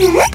Mm-hmm.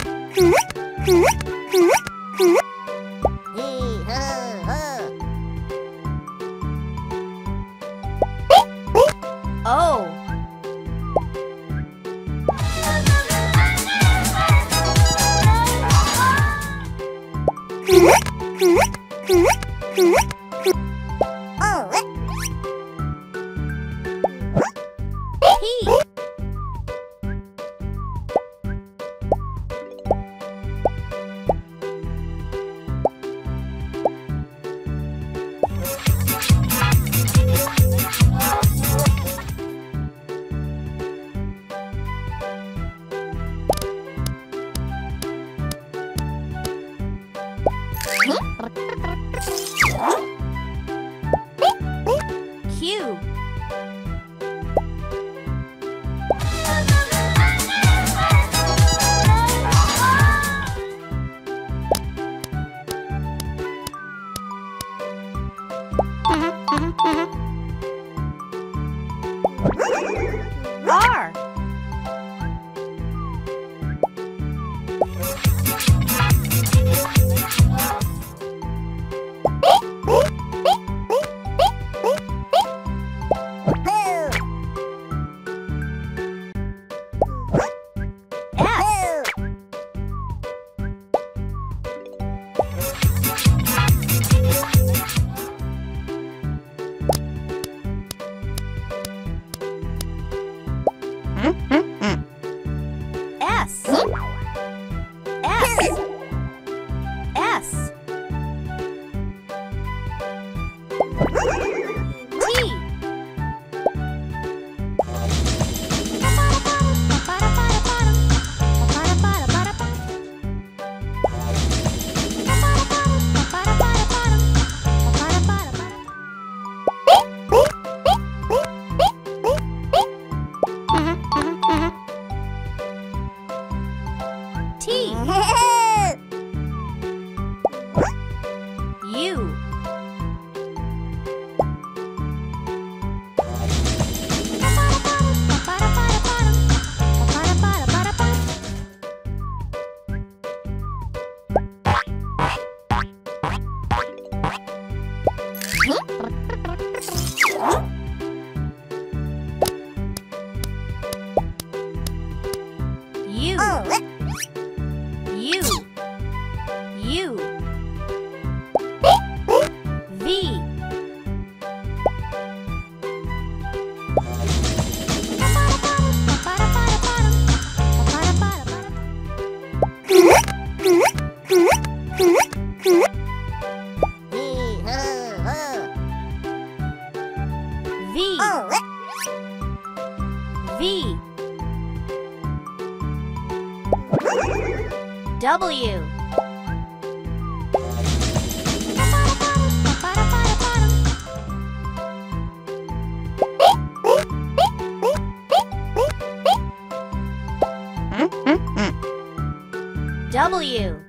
Huh? W. W.